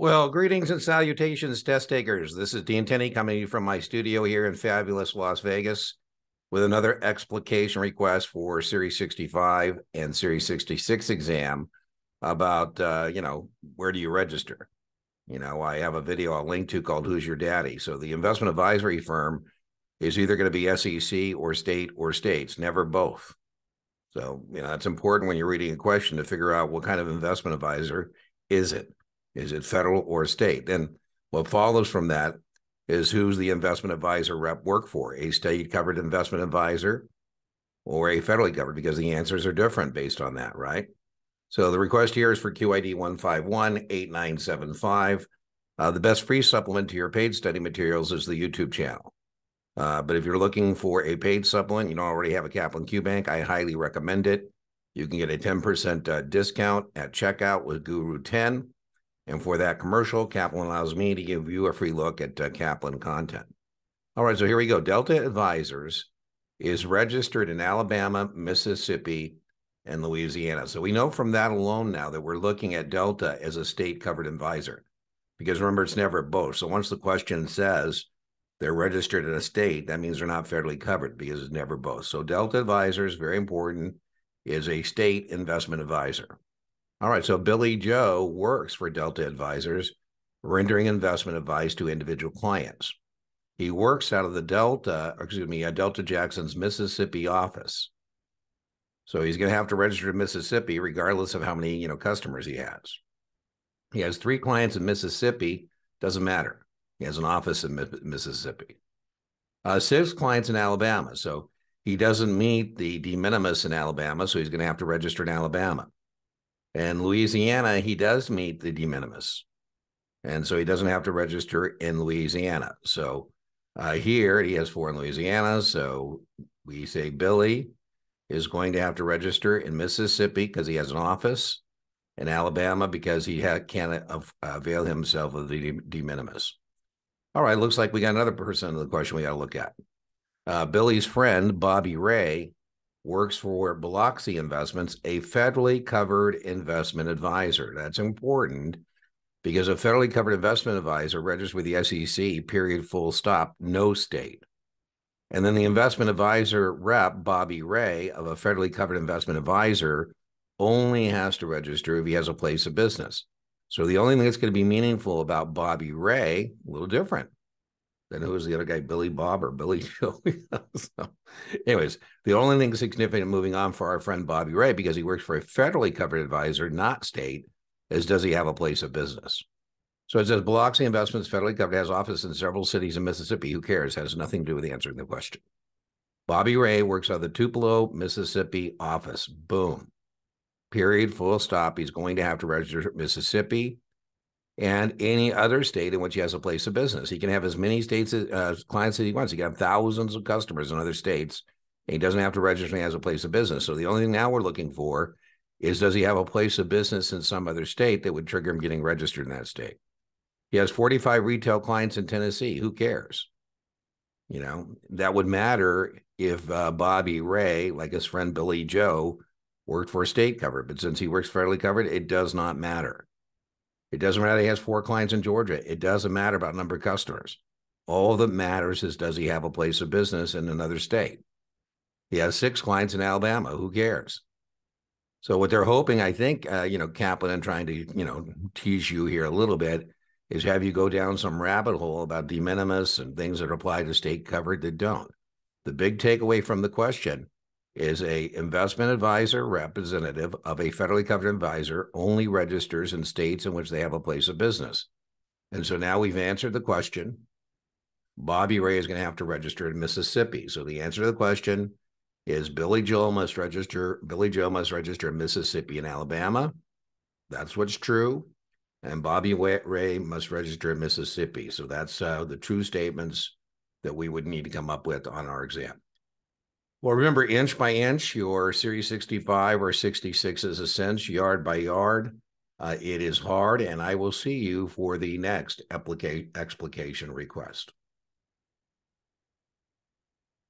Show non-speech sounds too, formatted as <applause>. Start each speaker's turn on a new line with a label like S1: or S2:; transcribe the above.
S1: Well, greetings and salutations, test takers. This is Dean Tenney coming from my studio here in fabulous Las Vegas with another explication request for Series 65 and Series 66 exam about, uh, you know, where do you register? You know, I have a video I'll link to called Who's Your Daddy? So the investment advisory firm is either going to be SEC or state or states, never both. So, you know, it's important when you're reading a question to figure out what kind of investment advisor is it? Is it federal or state? Then what follows from that is who's the investment advisor rep work for, a state covered investment advisor or a federally covered, because the answers are different based on that, right? So the request here is for QID 1518975. Uh, the best free supplement to your paid study materials is the YouTube channel. Uh, but if you're looking for a paid supplement, you don't already have a Kaplan Q Bank, I highly recommend it. You can get a 10% uh, discount at checkout with Guru 10. And for that commercial, Kaplan allows me to give you a free look at uh, Kaplan content. All right, so here we go. Delta Advisors is registered in Alabama, Mississippi, and Louisiana. So we know from that alone now that we're looking at Delta as a state covered advisor. Because remember, it's never both. So once the question says they're registered in a state, that means they're not federally covered because it's never both. So Delta Advisors, very important, is a state investment advisor. All right. So Billy Joe works for Delta Advisors, rendering investment advice to individual clients. He works out of the Delta, excuse me, uh, Delta Jackson's Mississippi office. So he's going to have to register in Mississippi, regardless of how many you know customers he has. He has three clients in Mississippi. Doesn't matter. He has an office in Mississippi. Uh, six clients in Alabama. So he doesn't meet the de minimis in Alabama, so he's going to have to register in Alabama. And Louisiana, he does meet the de minimis. And so he doesn't have to register in Louisiana. So uh, here he has four in Louisiana. So we say Billy is going to have to register in Mississippi because he has an office, in Alabama because he ha- can't avail himself of the de minimis. All right, looks like we got another person in the question we got to look at. Uh, Billy's friend, Bobby Ray, works for Biloxi Investments, a federally covered investment advisor. That's important because a federally covered investment advisor registers with the SEC, period, full stop, no state. And then the investment advisor rep, Bobby Ray, of a federally covered investment advisor, only has to register if he has a place of business. So the only thing that's going to be meaningful about Bobby Ray, a little different. Then who was the other guy, Billy Bob or Billy <laughs> Joe? so, anyways, the only thing significant moving on for our friend Bobby Ray, because he works for a federally covered advisor, not state, is does he have a place of business? So it says Biloxi Investments federally covered has office in several cities in Mississippi. Who cares? Has nothing to do with answering the question. Bobby Ray works out of the Tupelo, Mississippi office. Boom. Period. Full stop. He's going to have to register Mississippi and any other state in which he has a place of business. He can have as many states as uh, clients as he wants. He can have thousands of customers in other states. he doesn't have to register as a place of business. So the only thing now we're looking for is does he have a place of business in some other state that would trigger him getting registered in that state? He has 45 retail clients in Tennessee. Who cares? You know, that would matter if uh, Bobby Ray, like his friend Billy Joe, worked for a state covered. But since he works federally covered, it does not matter. It doesn't matter he has four clients in Georgia. It doesn't matter about number of customers. All that matters is does he have a place of business in another state? He has six clients in Alabama. Who cares? So what they're hoping, I think, uh, you know, Kaplan and trying to, you know, tease you here a little bit is have you go down some rabbit hole about de minimis and things that apply to state covered that don't. The big takeaway from the question is a investment advisor representative of a federally covered advisor only registers in states in which they have a place of business. And so now we've answered the question. Bobby Ray is going to have to register in Mississippi. So the answer to the question is Billy Joe must register. Billy Joe must register in Mississippi and Alabama. That's what's true. And Bobby Ray must register in Mississippi. So that's uh, the true statements that we would need to come up with on our exam. Well, remember, inch by inch, your Series 65 or 66 is a sense, yard by yard. Uh, it is hard, and I will see you for the next explication request.